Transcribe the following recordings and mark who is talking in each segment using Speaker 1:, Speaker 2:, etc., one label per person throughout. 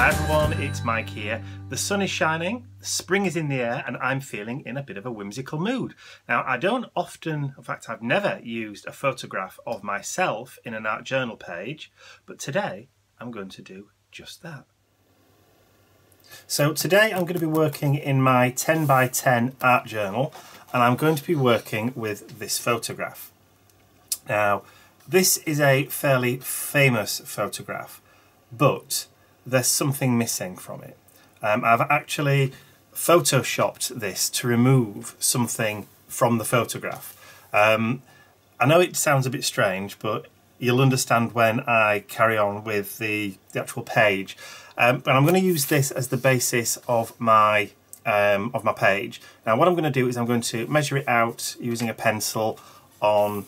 Speaker 1: Hi everyone, it's Mike here. The sun is shining, spring is in the air, and I'm feeling in a bit of a whimsical mood. Now, I don't often, in fact, I've never used a photograph of myself in an art journal page, but today I'm going to do just that. So today I'm going to be working in my 10 by 10 art journal, and I'm going to be working with this photograph. Now, this is a fairly famous photograph, but there's something missing from it. Um, I've actually photoshopped this to remove something from the photograph. Um, I know it sounds a bit strange, but you'll understand when I carry on with the, the actual page. Um, but I'm going to use this as the basis of my um, of my page. Now what I'm going to do is I'm going to measure it out using a pencil on,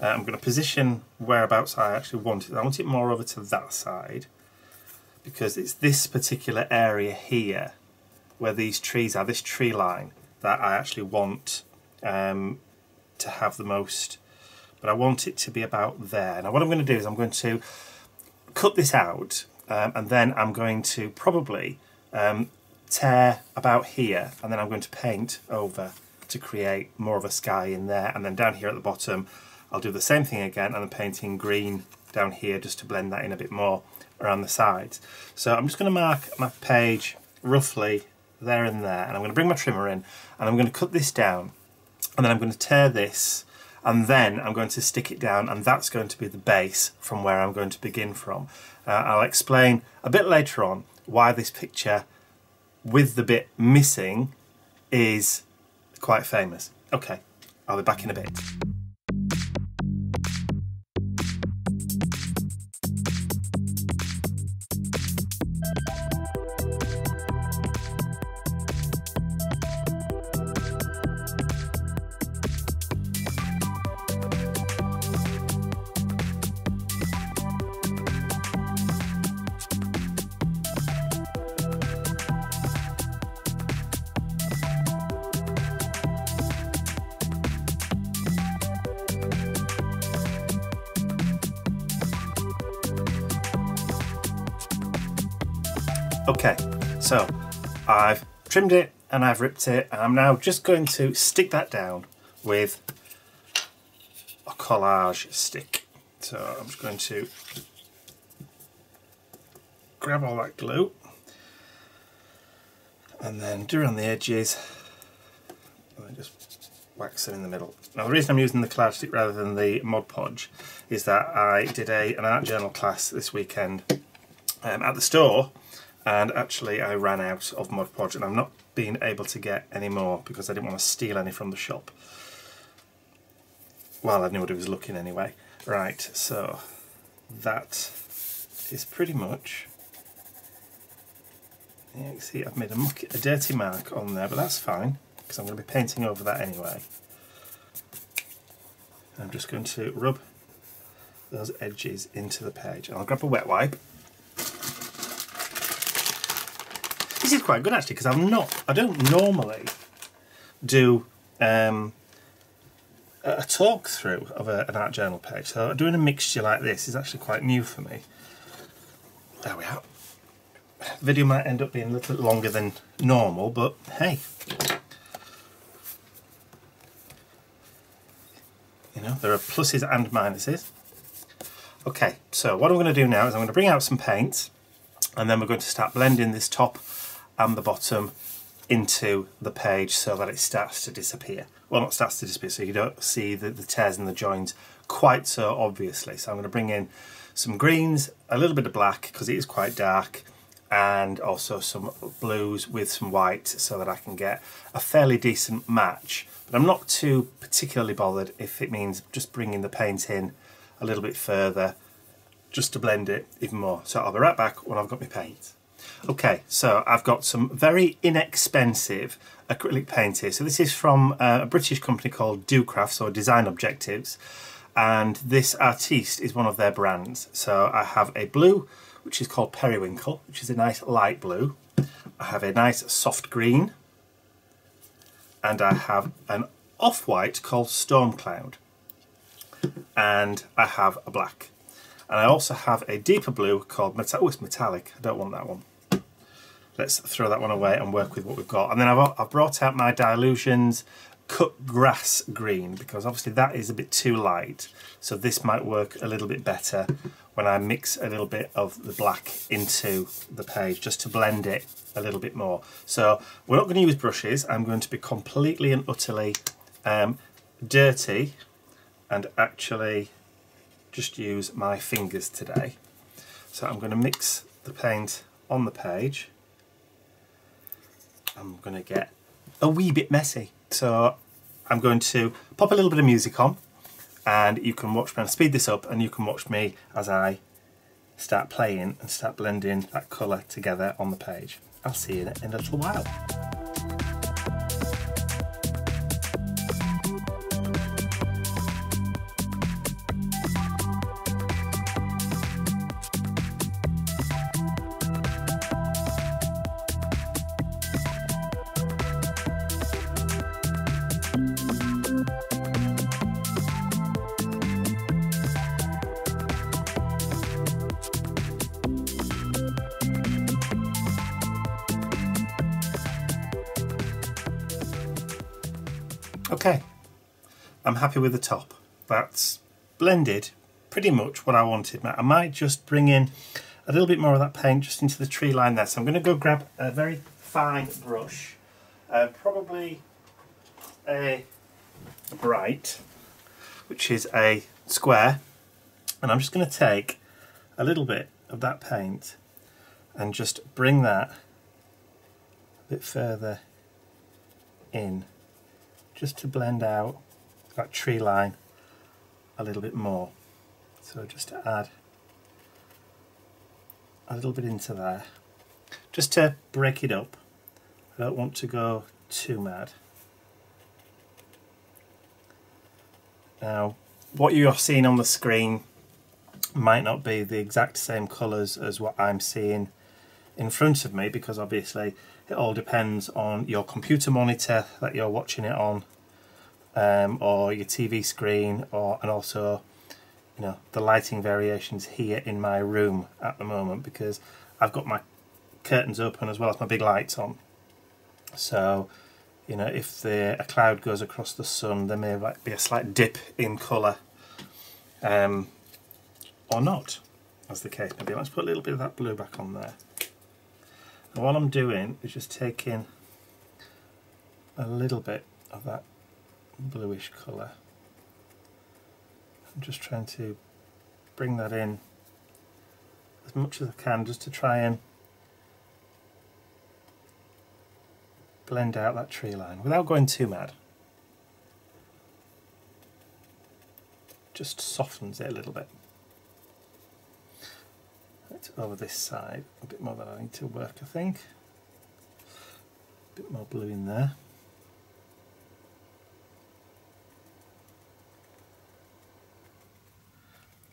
Speaker 1: uh, I'm going to position whereabouts I actually want it. I want it more over to that side because it's this particular area here where these trees are, this tree line, that I actually want um, to have the most, but I want it to be about there. Now what I'm going to do is I'm going to cut this out um, and then I'm going to probably um, tear about here and then I'm going to paint over to create more of a sky in there and then down here at the bottom I'll do the same thing again and I'm painting green down here just to blend that in a bit more around the sides. So I'm just going to mark my page roughly there and there and I'm going to bring my trimmer in and I'm going to cut this down and then I'm going to tear this and then I'm going to stick it down and that's going to be the base from where I'm going to begin from. Uh, I'll explain a bit later on why this picture with the bit missing is quite famous. Okay, I'll be back in a bit. Okay, so I've trimmed it and I've ripped it and I'm now just going to stick that down with a collage stick. So I'm just going to grab all that glue and then do around the edges and just wax them in the middle. Now the reason I'm using the collage stick rather than the Mod Podge is that I did a, an art journal class this weekend um, at the store and actually I ran out of Mod Podge and I'm not being able to get any more because I didn't want to steal any from the shop. Well, I knew what I was looking anyway. Right, so that is pretty much you can see I've made a, mucky, a dirty mark on there, but that's fine because I'm going to be painting over that anyway. I'm just going to rub those edges into the page. I'll grab a wet wipe This is quite good actually because I'm not, I don't normally do um, a talk through of a, an art journal page. So doing a mixture like this is actually quite new for me. There we are. Video might end up being a little bit longer than normal, but hey. You know, there are pluses and minuses. Okay, so what I'm going to do now is I'm going to bring out some paint and then we're going to start blending this top and the bottom into the page so that it starts to disappear. Well, not starts to disappear, so you don't see the, the tears and the joins quite so obviously. So I'm going to bring in some greens, a little bit of black because it is quite dark, and also some blues with some white so that I can get a fairly decent match. But I'm not too particularly bothered if it means just bringing the paint in a little bit further just to blend it even more. So I'll be right back when I've got my paint. Okay, so I've got some very inexpensive acrylic paint here. So this is from uh, a British company called DoCrafts or Design Objectives and this Artiste is one of their brands. So I have a blue which is called Periwinkle which is a nice light blue. I have a nice soft green and I have an off-white called Storm Cloud and I have a black and I also have a deeper blue called oh, it's metallic, I don't want that one let's throw that one away and work with what we've got. And then I've, I've brought out my Dylusions cut grass green because obviously that is a bit too light. So this might work a little bit better when I mix a little bit of the black into the page just to blend it a little bit more. So we're not going to use brushes. I'm going to be completely and utterly um, dirty and actually just use my fingers today. So I'm going to mix the paint on the page. I'm going to get a wee bit messy. So I'm going to pop a little bit of music on and you can watch me, I'll speed this up and you can watch me as I start playing and start blending that colour together on the page. I'll see you in a little while. Okay, I'm happy with the top. That's blended pretty much what I wanted. I might just bring in a little bit more of that paint just into the tree line there. So I'm going to go grab a very fine brush, uh, probably a bright, which is a square, and I'm just going to take a little bit of that paint and just bring that a bit further in just to blend out that tree line a little bit more. So just to add a little bit into there, just to break it up. I don't want to go too mad. Now, what you're seeing on the screen might not be the exact same colours as what I'm seeing in front of me because obviously it all depends on your computer monitor that you're watching it on um, or your TV screen or and also you know the lighting variations here in my room at the moment because I've got my curtains open as well as my big lights on so you know if the, a cloud goes across the sun there may be a slight dip in colour um, or not as the case may be. Let's put a little bit of that blue back on there and what I'm doing is just taking a little bit of that bluish colour. I'm just trying to bring that in as much as I can just to try and blend out that tree line without going too mad. Just softens it a little bit over this side, a bit more than I need to work I think. A bit more blue in there.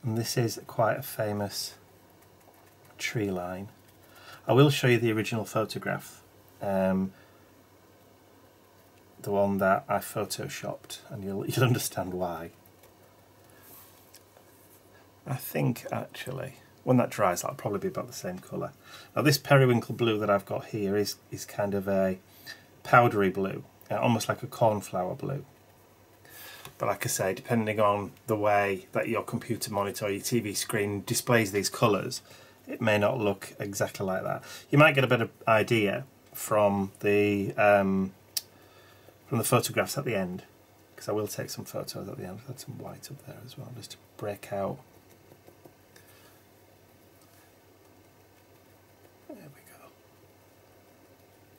Speaker 1: And this is quite a famous tree line. I will show you the original photograph, um, the one that I photoshopped, and you'll, you'll understand why. I think actually when that dries that'll probably be about the same colour. Now this periwinkle blue that I've got here is, is kind of a powdery blue, uh, almost like a cornflower blue. But like I say, depending on the way that your computer monitor or your TV screen displays these colours, it may not look exactly like that. You might get a better idea from the um, from the photographs at the end, because I will take some photos at the end. I've some white up there as well, just to break out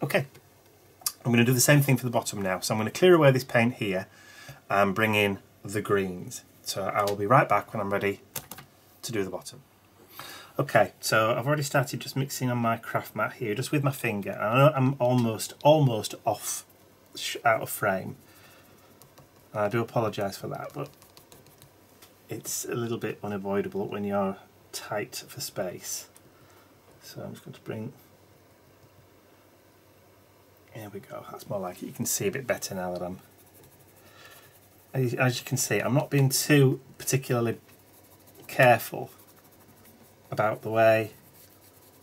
Speaker 1: Okay, I'm going to do the same thing for the bottom now. So I'm going to clear away this paint here and bring in the greens. So I will be right back when I'm ready to do the bottom. Okay, so I've already started just mixing on my craft mat here, just with my finger. I know I'm almost, almost off, out of frame. And I do apologise for that, but it's a little bit unavoidable when you're tight for space. So I'm just going to bring there we go, that's more like it. You can see a bit better now that I'm... As you can see, I'm not being too particularly careful about the way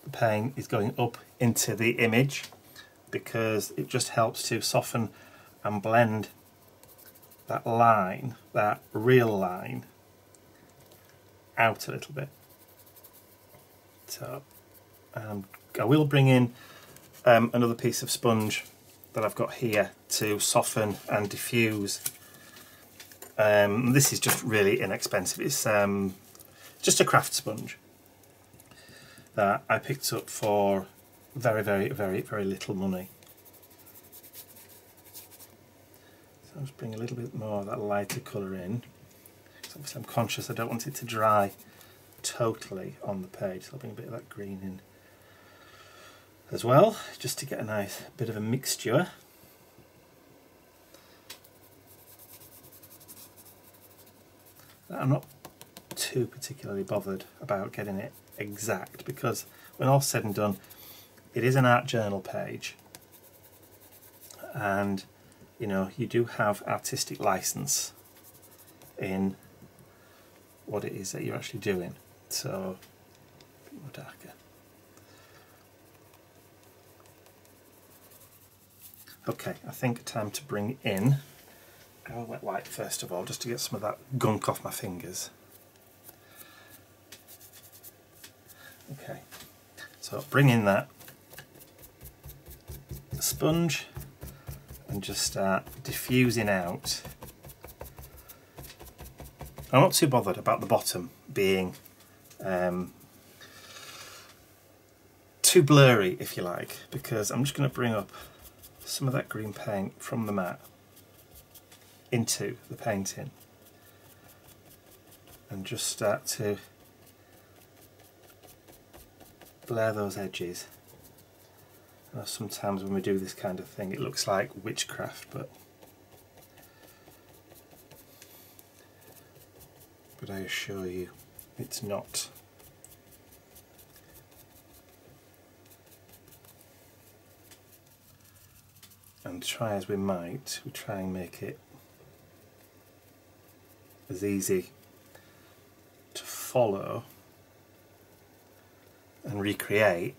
Speaker 1: the paint is going up into the image because it just helps to soften and blend that line, that real line, out a little bit. So um, I will bring in um, another piece of sponge that I've got here to soften and diffuse. Um, this is just really inexpensive. It's um, just a craft sponge that I picked up for very, very, very, very little money. So I'll just bring a little bit more of that lighter colour in. obviously I'm conscious I don't want it to dry totally on the page, so I'll bring a bit of that green in as well, just to get a nice bit of a mixture. I'm not too particularly bothered about getting it exact because when all said and done it is an art journal page. And you know you do have artistic license in what it is that you're actually doing. So a bit more darker okay I think time to bring in our wet wipe first of all just to get some of that gunk off my fingers okay so bring in that sponge and just start diffusing out. I'm not too bothered about the bottom being um, too blurry if you like because I'm just going to bring up some of that green paint from the mat into the painting and just start to blur those edges sometimes when we do this kind of thing it looks like witchcraft but but I assure you it's not. And try as we might, we try and make it as easy to follow and recreate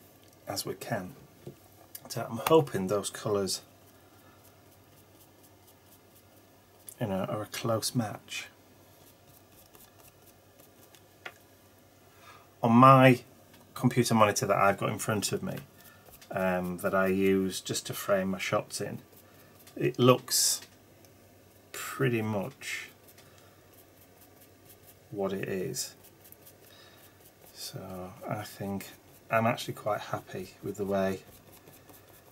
Speaker 1: as we can. So I'm hoping those colours you know, are a close match. On my computer monitor that I've got in front of me, um, that I use just to frame my shots in, it looks pretty much what it is. So I think I'm actually quite happy with the way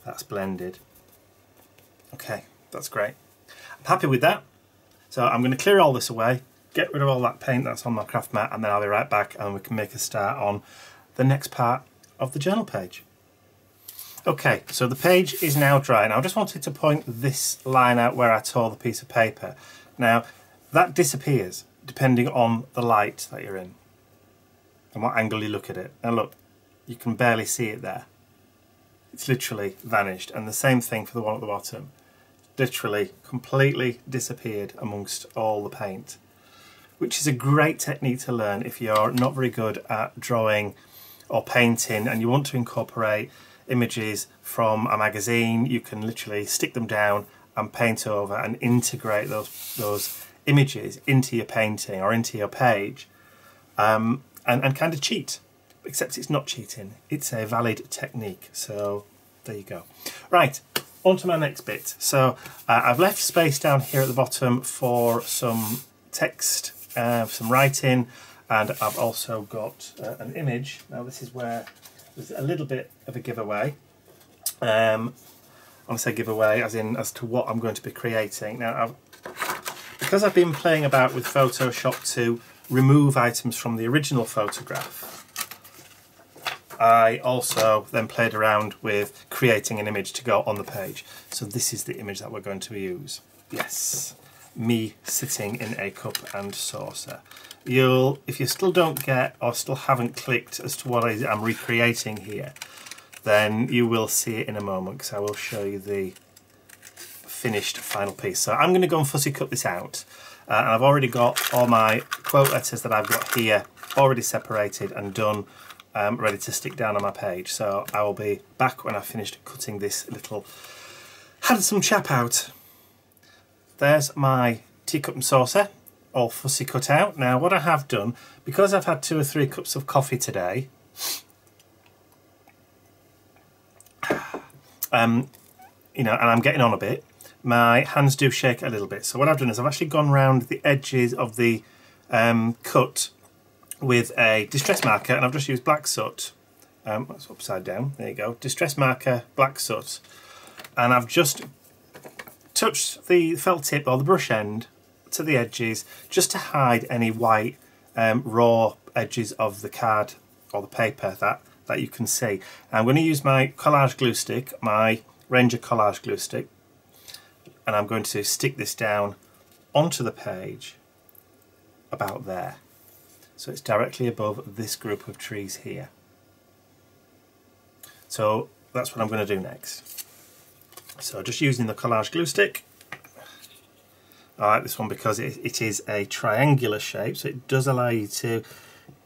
Speaker 1: that's blended. Okay, that's great. I'm happy with that. So I'm going to clear all this away, get rid of all that paint that's on my craft mat, and then I'll be right back and we can make a start on the next part of the journal page. Okay, so the page is now dry. Now I just wanted to point this line out where I tore the piece of paper. Now that disappears depending on the light that you're in and what angle you look at it. Now look, you can barely see it there it's literally vanished. And the same thing for the one at the bottom. Literally completely disappeared amongst all the paint. Which is a great technique to learn if you're not very good at drawing or painting and you want to incorporate images from a magazine. You can literally stick them down and paint over and integrate those, those images into your painting or into your page um, and, and kind of cheat except it's not cheating. It's a valid technique. So there you go. Right, on to my next bit. So uh, I've left space down here at the bottom for some text, uh, some writing, and I've also got uh, an image. Now this is where there's a little bit of a giveaway. Um, I say giveaway as in as to what I'm going to be creating. Now, I've, because I've been playing about with Photoshop to remove items from the original photograph, I also then played around with creating an image to go on the page. So this is the image that we're going to use. Yes, me sitting in a cup and saucer. You'll, if you still don't get or still haven't clicked as to what I'm recreating here, then you will see it in a moment because I will show you the finished final piece. So I'm going to go and fussy cut this out. Uh, and I've already got all my quote letters that I've got here already separated and done um, ready to stick down on my page. So I will be back when I've finished cutting this little handsome chap out. There's my teacup and saucer, all fussy cut out. Now what I have done, because I've had two or three cups of coffee today, um, you know, and I'm getting on a bit, my hands do shake a little bit. So what I've done is I've actually gone round the edges of the um, cut with a distress marker and I've just used black soot. Um, that's upside down, there you go. Distress marker, black soot. And I've just touched the felt tip or the brush end to the edges just to hide any white um, raw edges of the card or the paper that, that you can see. I'm going to use my collage glue stick, my Ranger collage glue stick, and I'm going to stick this down onto the page about there. So it's directly above this group of trees here. So that's what I'm going to do next. So just using the collage glue stick. I like this one because it, it is a triangular shape, so it does allow you to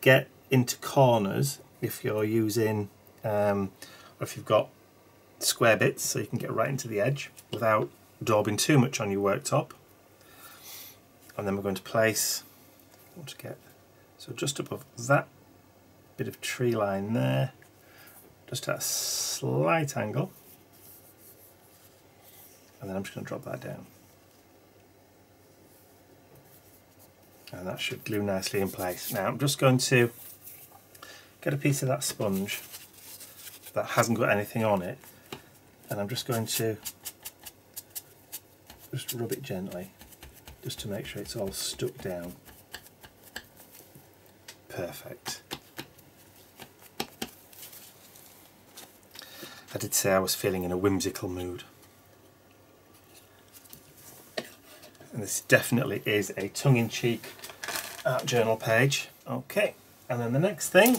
Speaker 1: get into corners if you're using, um, or if you've got square bits, so you can get right into the edge without daubing too much on your worktop. And then we're going to place, to get, so just above that bit of tree line there, just at a slight angle and then I'm just going to drop that down. And that should glue nicely in place. Now I'm just going to get a piece of that sponge that hasn't got anything on it and I'm just going to just rub it gently just to make sure it's all stuck down. Perfect. I did say I was feeling in a whimsical mood. And this definitely is a tongue-in-cheek art journal page. Okay, and then the next thing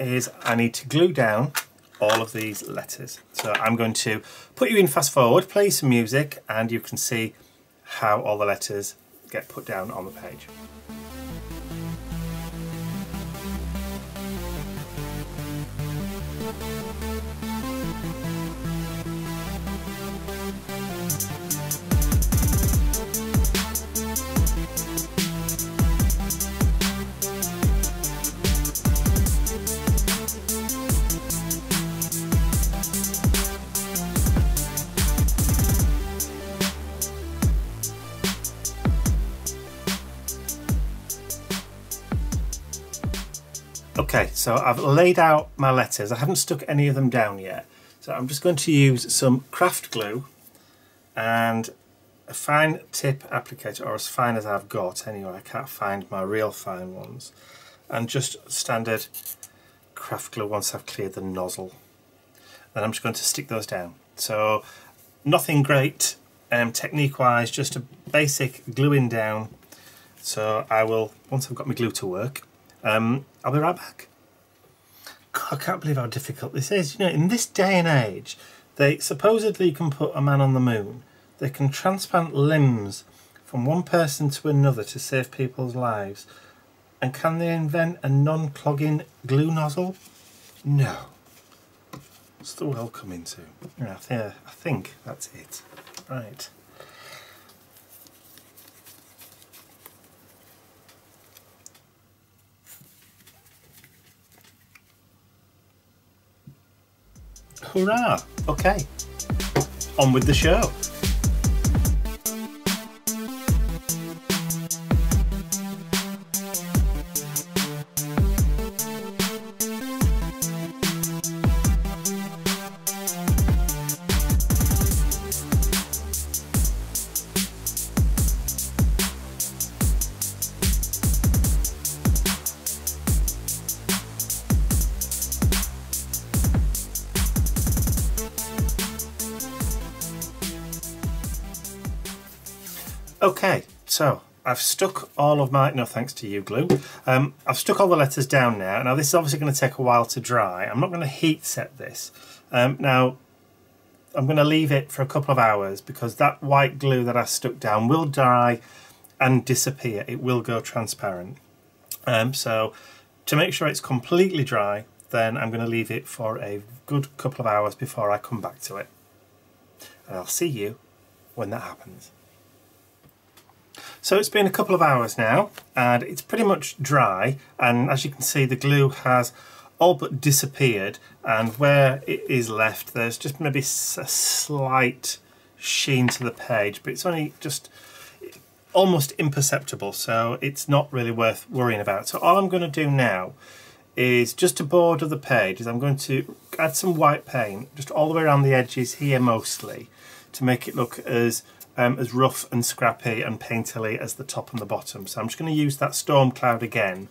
Speaker 1: is I need to glue down all of these letters. So I'm going to put you in fast forward, play some music, and you can see how all the letters get put down on the page. So I've laid out my letters. I haven't stuck any of them down yet. So I'm just going to use some craft glue and a fine tip applicator, or as fine as I've got anyway. I can't find my real fine ones. And just standard craft glue once I've cleared the nozzle. Then I'm just going to stick those down. So nothing great um, technique-wise, just a basic gluing down. So I will, once I've got my glue to work, um, I'll be right back. I can't believe how difficult this is. You know, in this day and age, they supposedly can put a man on the moon. They can transplant limbs from one person to another to save people's lives. And can they invent a non-clogging glue nozzle? No. What's the world coming to? Yeah, I think that's it. Right. Hurrah! Okay, on with the show. So I've stuck all of my, no thanks to you glue, um, I've stuck all the letters down now. Now this is obviously going to take a while to dry. I'm not going to heat set this. Um, now I'm going to leave it for a couple of hours because that white glue that I stuck down will dry and disappear. It will go transparent. Um, so to make sure it's completely dry, then I'm going to leave it for a good couple of hours before I come back to it. And I'll see you when that happens. So it's been a couple of hours now and it's pretty much dry and as you can see the glue has all but disappeared and where it is left there's just maybe a slight sheen to the page but it's only just almost imperceptible so it's not really worth worrying about. So all I'm going to do now is just to border the page is I'm going to add some white paint just all the way around the edges here mostly to make it look as um, as rough and scrappy and painterly as the top and the bottom. So I'm just going to use that storm cloud again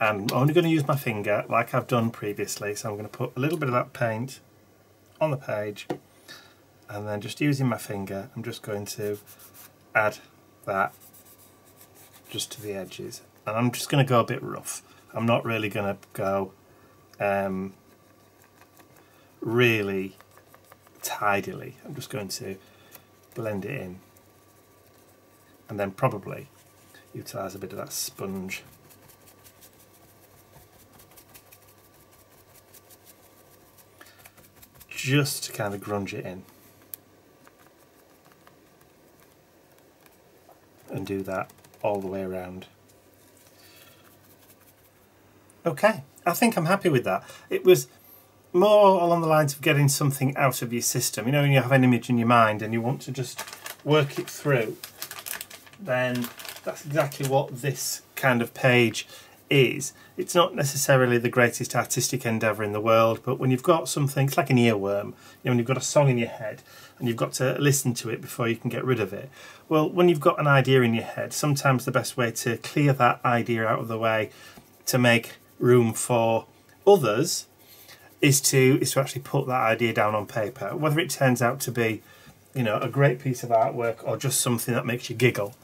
Speaker 1: and I'm only going to use my finger like I've done previously. So I'm going to put a little bit of that paint on the page and then just using my finger I'm just going to add that just to the edges and I'm just going to go a bit rough. I'm not really going to go um, really tidily. I'm just going to blend it in and then probably utilise a bit of that sponge just to kind of grunge it in and do that all the way around. Okay, I think I'm happy with that. It was more along the lines of getting something out of your system. You know, when you have an image in your mind and you want to just work it through, then that's exactly what this kind of page is. It's not necessarily the greatest artistic endeavour in the world, but when you've got something, it's like an earworm, you know, when you've got a song in your head and you've got to listen to it before you can get rid of it. Well, when you've got an idea in your head, sometimes the best way to clear that idea out of the way to make room for others is to is to actually put that idea down on paper. Whether it turns out to be, you know, a great piece of artwork or just something that makes you giggle,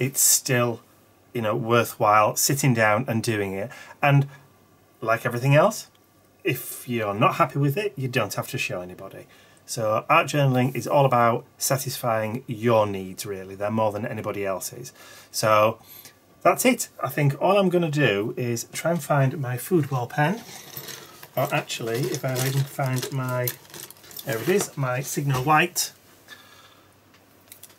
Speaker 1: it's still, you know, worthwhile sitting down and doing it. And like everything else, if you're not happy with it, you don't have to show anybody. So art journaling is all about satisfying your needs really, they're more than anybody else's. So that's it. I think all I'm going to do is try and find my foodball pen or actually, if I can find my, there it is, my Signo White.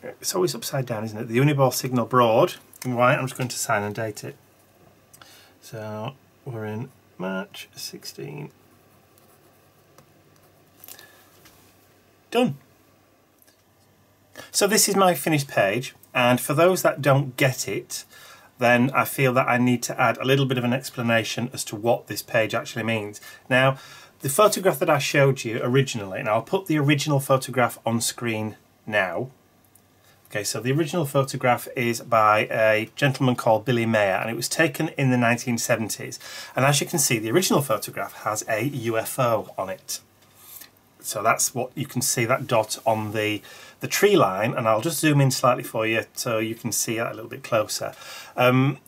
Speaker 1: It's always upside down, isn't it? The Uniball Signo Broad in white. I'm just going to sign and date it. So we're in March 16. Done. So this is my finished page, and for those that don't get it, then I feel that I need to add a little bit of an explanation as to what this page actually means. Now, the photograph that I showed you originally, and I'll put the original photograph on screen now. Okay, so the original photograph is by a gentleman called Billy Meier and it was taken in the 1970s. And as you can see, the original photograph has a UFO on it. So that's what you can see, that dot on the the tree line, and I'll just zoom in slightly for you so you can see it a little bit closer. Um,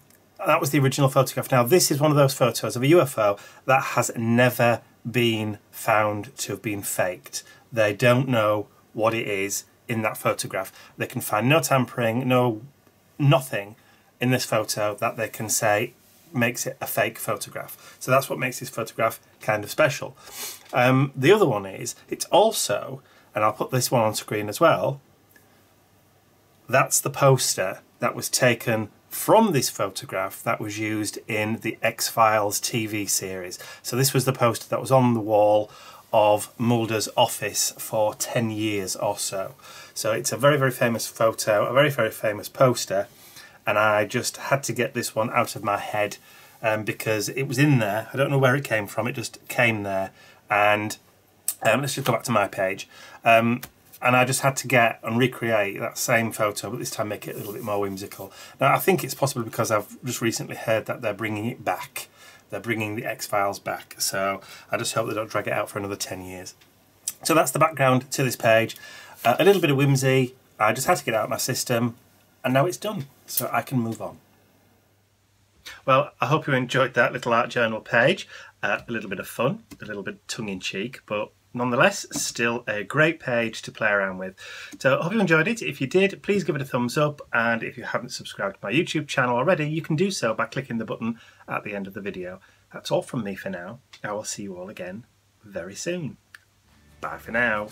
Speaker 1: that was the original photograph. Now this is one of those photos of a UFO that has never been found to have been faked. They don't know what it is in that photograph. They can find no tampering, no nothing in this photo that they can say makes it a fake photograph. So that's what makes this photograph kind of special. Um, the other one is, it's also and I'll put this one on screen as well, that's the poster that was taken from this photograph that was used in the X-Files TV series. So this was the poster that was on the wall of Mulder's office for 10 years or so. So it's a very, very famous photo, a very, very famous poster, and I just had to get this one out of my head um, because it was in there. I don't know where it came from, it just came there. And um, let's just go back to my page. Um, and I just had to get and recreate that same photo, but this time make it a little bit more whimsical. Now, I think it's possible because I've just recently heard that they're bringing it back. They're bringing the X-Files back, so I just hope they don't drag it out for another 10 years. So that's the background to this page. Uh, a little bit of whimsy. I just had to get out of my system, and now it's done, so I can move on. Well, I hope you enjoyed that little art journal page. Uh, a little bit of fun, a little bit tongue-in-cheek, but nonetheless, still a great page to play around with. So I hope you enjoyed it. If you did, please give it a thumbs up. And if you haven't subscribed to my YouTube channel already, you can do so by clicking the button at the end of the video. That's all from me for now. I will see you all again very soon. Bye for now.